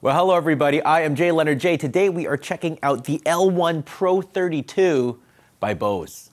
Well, hello everybody. I am Jay Leonard J. Today we are checking out the L1 Pro 32 by Bose.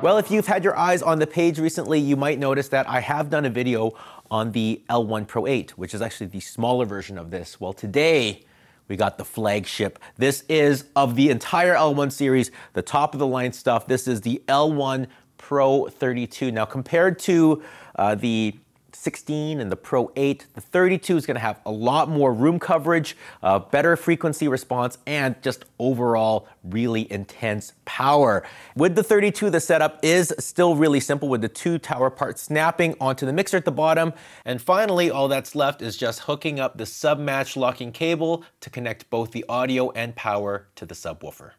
Well, if you've had your eyes on the page recently, you might notice that I have done a video on the L1 Pro 8, which is actually the smaller version of this. Well, today we got the flagship. This is of the entire L1 series, the top of the line stuff. This is the L1 Pro 32. Now, compared to uh, the 16 and the Pro 8. The 32 is going to have a lot more room coverage, uh, better frequency response, and just overall really intense power. With the 32, the setup is still really simple with the two tower parts snapping onto the mixer at the bottom. And finally, all that's left is just hooking up the SubMatch locking cable to connect both the audio and power to the subwoofer.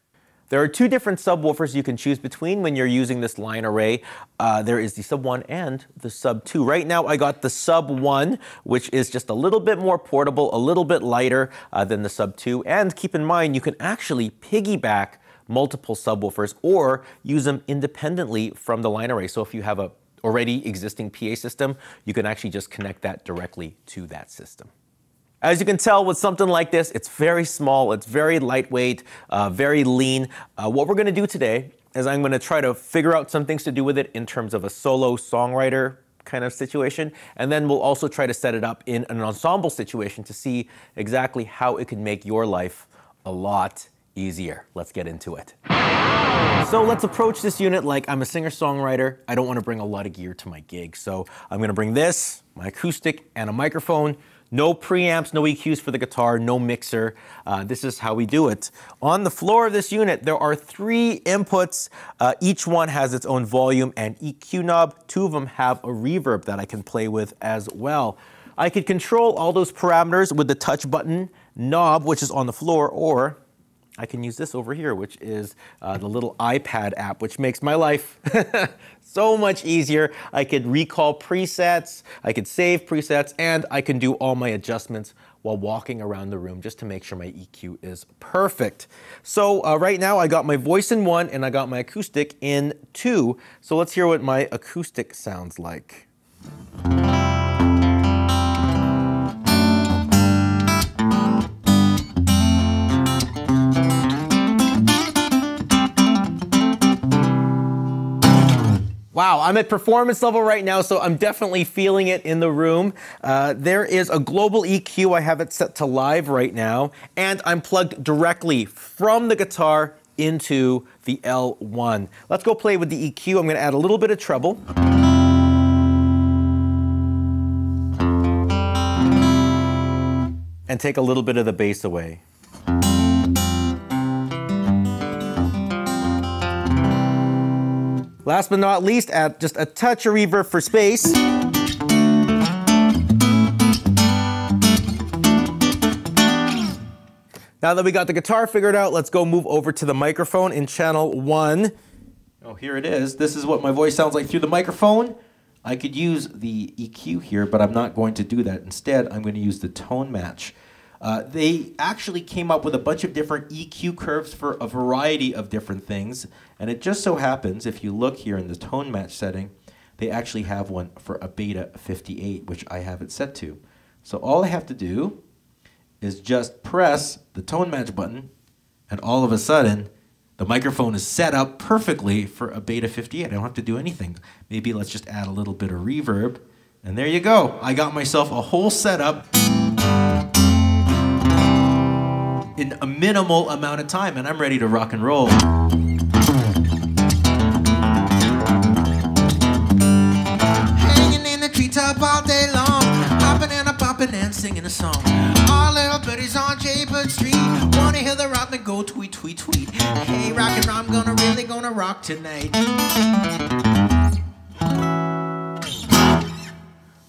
There are two different subwoofers you can choose between when you're using this line array. Uh, there is the sub 1 and the sub 2. Right now I got the sub 1, which is just a little bit more portable, a little bit lighter uh, than the sub 2. And keep in mind, you can actually piggyback multiple subwoofers or use them independently from the line array. So if you have a already existing PA system, you can actually just connect that directly to that system. As you can tell with something like this, it's very small, it's very lightweight, uh, very lean. Uh, what we're gonna do today is I'm gonna try to figure out some things to do with it in terms of a solo songwriter kind of situation. And then we'll also try to set it up in an ensemble situation to see exactly how it can make your life a lot easier. Let's get into it. So let's approach this unit like I'm a singer-songwriter. I don't wanna bring a lot of gear to my gig. So I'm gonna bring this, my acoustic, and a microphone. No preamps, no EQs for the guitar, no mixer. Uh, this is how we do it. On the floor of this unit, there are three inputs. Uh, each one has its own volume and EQ knob. Two of them have a reverb that I can play with as well. I could control all those parameters with the touch button knob, which is on the floor, or I can use this over here, which is uh, the little iPad app, which makes my life so much easier. I could recall presets, I could save presets, and I can do all my adjustments while walking around the room just to make sure my EQ is perfect. So uh, right now I got my voice in one and I got my acoustic in two. So let's hear what my acoustic sounds like. Wow, I'm at performance level right now, so I'm definitely feeling it in the room. Uh, there is a global EQ. I have it set to live right now, and I'm plugged directly from the guitar into the L1. Let's go play with the EQ. I'm going to add a little bit of treble. And take a little bit of the bass away. Last but not least, add just a touch of reverb for space. Now that we got the guitar figured out, let's go move over to the microphone in channel one. Oh, here it is. This is what my voice sounds like through the microphone. I could use the EQ here, but I'm not going to do that. Instead, I'm going to use the tone match. Uh, they actually came up with a bunch of different EQ curves for a variety of different things. And it just so happens, if you look here in the tone match setting, they actually have one for a beta 58, which I have it set to. So all I have to do is just press the tone match button, and all of a sudden, the microphone is set up perfectly for a beta 58. I don't have to do anything. Maybe let's just add a little bit of reverb, and there you go. I got myself a whole setup in a minimal amount of time, and I'm ready to rock and roll. Hanging in the treetop all day long, hopping and a bopping and singing a song. All little buddies on Jaybird Street wanna hear the rock, then go tweet, tweet, tweet. Hey, rock and roll, I'm gonna really gonna rock tonight.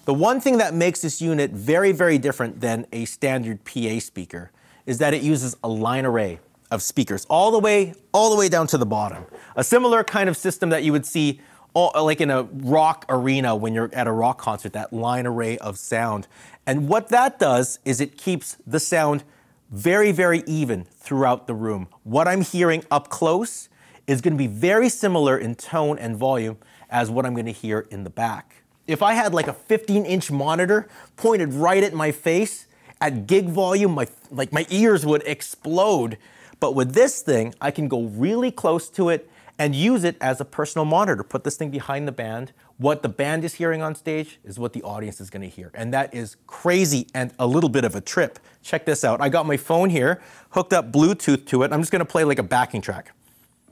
The one thing that makes this unit very, very different than a standard PA speaker is that it uses a line array of speakers all the way, all the way down to the bottom. A similar kind of system that you would see all, uh, like in a rock arena when you're at a rock concert, that line array of sound. And what that does is it keeps the sound very, very even throughout the room. What I'm hearing up close is going to be very similar in tone and volume as what I'm going to hear in the back. if I had like a 15 inch monitor pointed right at my face at gig volume, my, like my ears would explode. But with this thing, I can go really close to it and use it as a personal monitor. Put this thing behind the band. What the band is hearing on stage is what the audience is gonna hear. And that is crazy and a little bit of a trip. Check this out. I got my phone here, hooked up Bluetooth to it. I'm just gonna play like a backing track.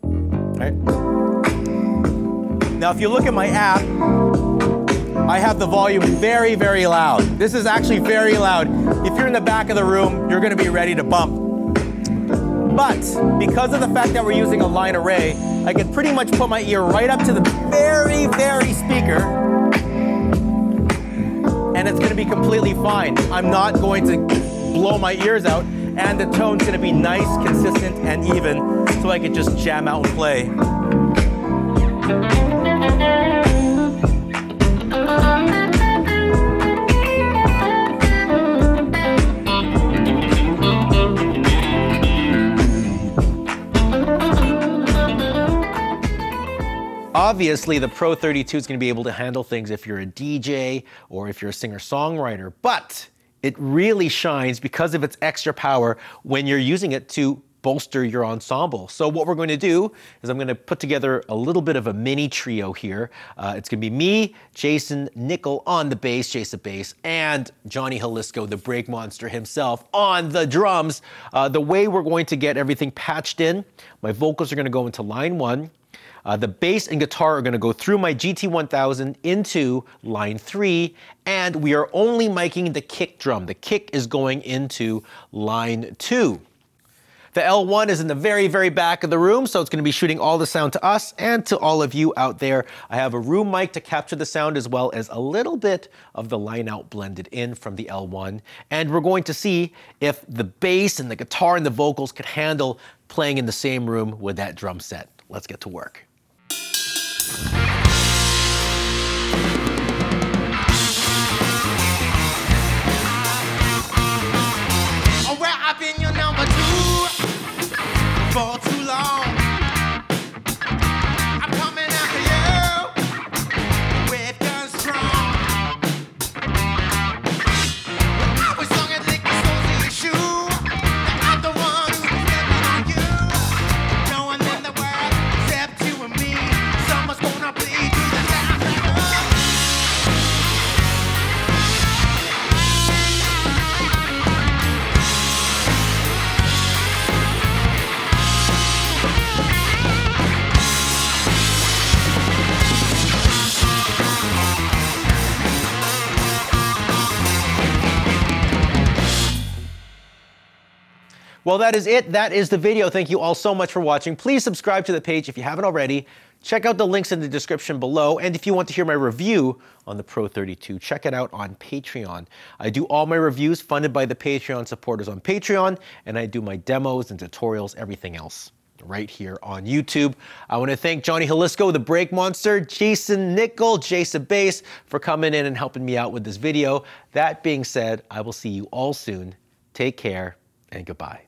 Right? Now, if you look at my app, I have the volume very, very loud. This is actually very loud. If you're in the back of the room, you're gonna be ready to bump. But because of the fact that we're using a line array, I can pretty much put my ear right up to the very, very speaker and it's gonna be completely fine. I'm not going to blow my ears out and the tone's gonna be nice, consistent, and even so I can just jam out and play. Obviously, the Pro 32 is going to be able to handle things if you're a DJ or if you're a singer songwriter, but it really shines because of its extra power when you're using it to bolster your ensemble. So what we're going to do is I'm going to put together a little bit of a mini trio here. Uh, it's going to be me, Jason Nickel on the bass, Jason bass, and Johnny Halisco, the break monster himself, on the drums. Uh, the way we're going to get everything patched in, my vocals are going to go into line one. Uh, the bass and guitar are going to go through my GT1000 into line 3, and we are only miking the kick drum. The kick is going into line 2. The L1 is in the very, very back of the room, so it's going to be shooting all the sound to us and to all of you out there. I have a room mic to capture the sound as well as a little bit of the line out blended in from the L1. And we're going to see if the bass and the guitar and the vocals could handle playing in the same room with that drum set. Let's get to work. Well, that is it. That is the video. Thank you all so much for watching. Please subscribe to the page if you haven't already. Check out the links in the description below. And if you want to hear my review on the Pro 32, check it out on Patreon. I do all my reviews funded by the Patreon supporters on Patreon, and I do my demos and tutorials, everything else right here on YouTube. I want to thank Johnny Halisco, the Break Monster, Jason Nickel, Jason Bass for coming in and helping me out with this video. That being said, I will see you all soon. Take care and goodbye.